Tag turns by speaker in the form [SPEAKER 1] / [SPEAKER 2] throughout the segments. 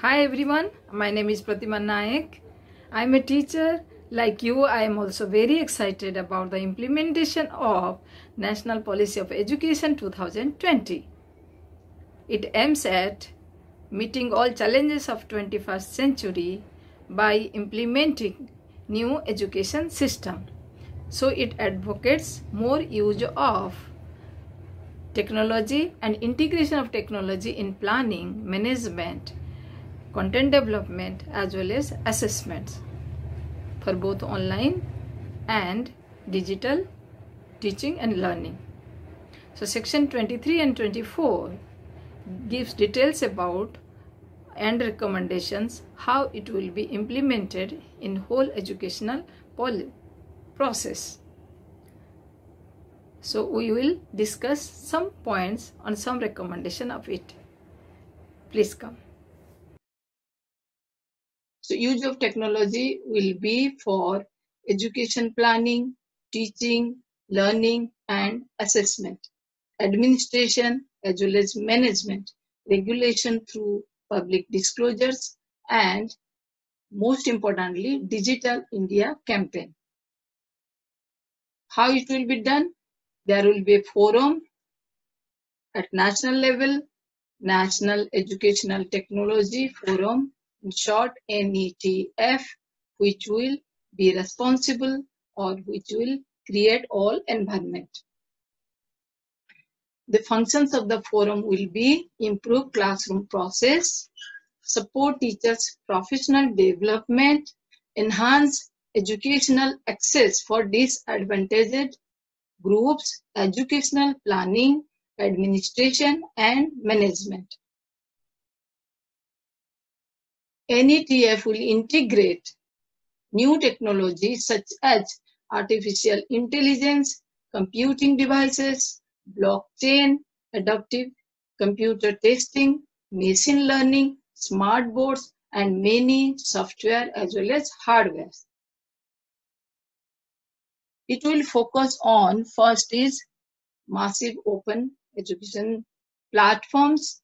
[SPEAKER 1] Hi everyone, my name is Pratima Nayak. I am a teacher. Like you, I am also very excited about the implementation of National Policy of Education 2020. It aims at meeting all challenges of 21st century by implementing new education system. So it advocates more use of technology and integration of technology in planning, management, content development as well as assessments for both online and digital teaching and learning. So section 23 and 24 gives details about and recommendations how it will be implemented in whole educational process. So we will discuss some points on some recommendation of it. Please come. So use of technology will be for education planning, teaching, learning and assessment, administration as well as management, regulation through public disclosures and most importantly, Digital India campaign. How it will be done? There will be a forum at national level, National Educational Technology Forum in short NETF, which will be responsible or which will create all environment. The functions of the forum will be improve classroom process, support teachers professional development, enhance educational access for disadvantaged groups, educational planning, administration and management. NETF will integrate new technologies such as artificial intelligence, computing devices, blockchain, adaptive computer testing, machine learning, smart boards, and many software as well as hardware. It will focus on first is massive open education platforms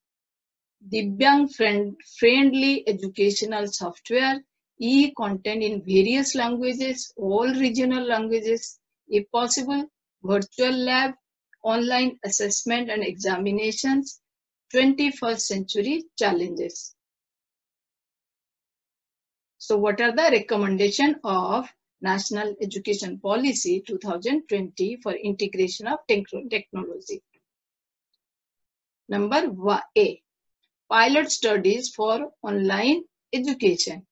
[SPEAKER 1] Divyang friend, friendly educational software, e-content in various languages, all regional languages, if possible, virtual lab, online assessment and examinations, 21st century challenges. So what are the recommendation of National Education Policy 2020 for integration of technology? Number A pilot studies for online education.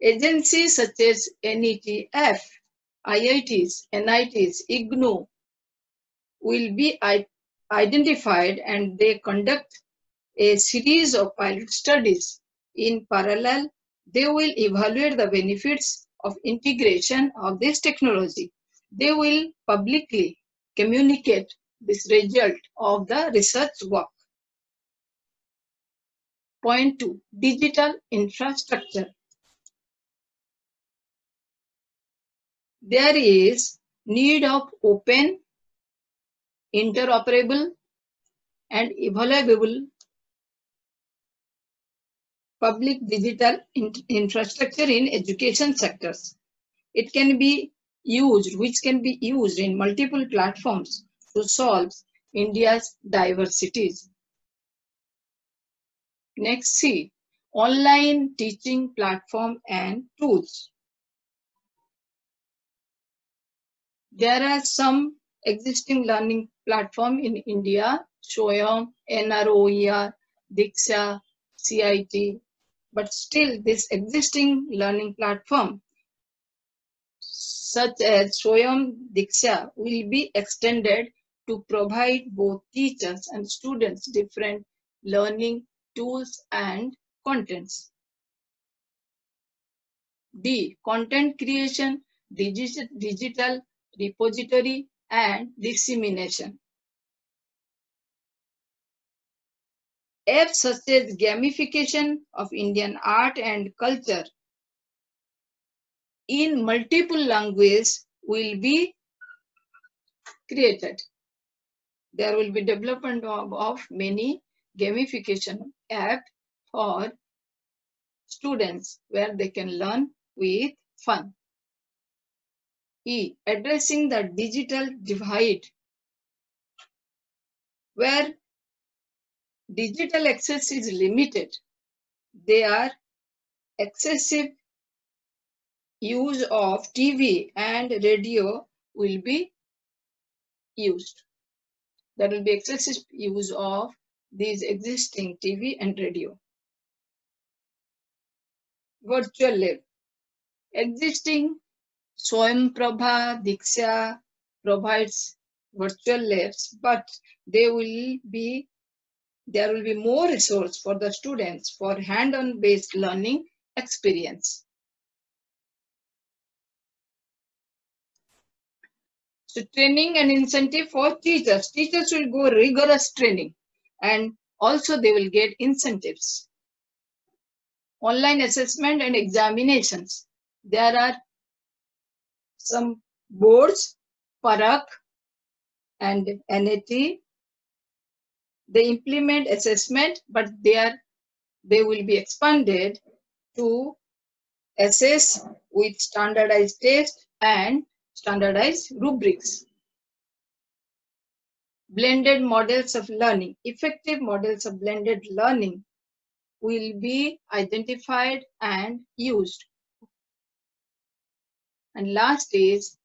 [SPEAKER 1] Agencies such as NETF, IITs, NITs, IGNOU will be identified and they conduct a series of pilot studies. In parallel, they will evaluate the benefits of integration of this technology. They will publicly communicate this result of the research work. Point two, digital infrastructure. There is need of open, interoperable and evaluable public digital in infrastructure in education sectors. It can be used, which can be used in multiple platforms to solve India's diversities. Next, C, online teaching platform and tools. There are some existing learning platform in India, Swayam, NROER, Diksha, CIT, but still this existing learning platform such as Swayam Diksha will be extended to provide both teachers and students different learning tools and contents. D. Content creation, digital repository and dissemination. Apps such as gamification of Indian art and culture in multiple languages will be created there will be development of, of many gamification app for students where they can learn with fun. E. Addressing the digital divide where digital access is limited. They are excessive use of TV and radio will be used. There will be excessive use of these existing TV and radio. Virtual lab. Existing Swayam Prabha Diksha provides virtual labs, but they will be there will be more resource for the students for hand-on based learning experience. So training and incentive for teachers. Teachers will go rigorous training and also they will get incentives. Online assessment and examinations. There are some boards, PARAKH and NAT. They implement assessment, but they are they will be expanded to assess with standardized test and standardized rubrics. Blended models of learning. Effective models of blended learning will be identified and used. And last is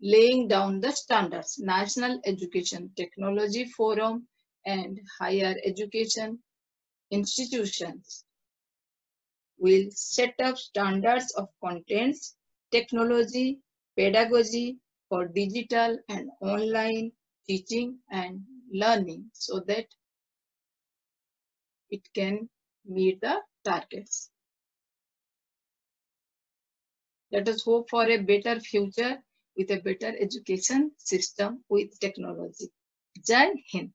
[SPEAKER 1] laying down the standards. National Education Technology Forum and higher education institutions will set up standards of contents, technology, pedagogy for digital and online teaching and learning so that it can meet the targets. Let us hope for a better future with a better education system with technology. Jai Hind.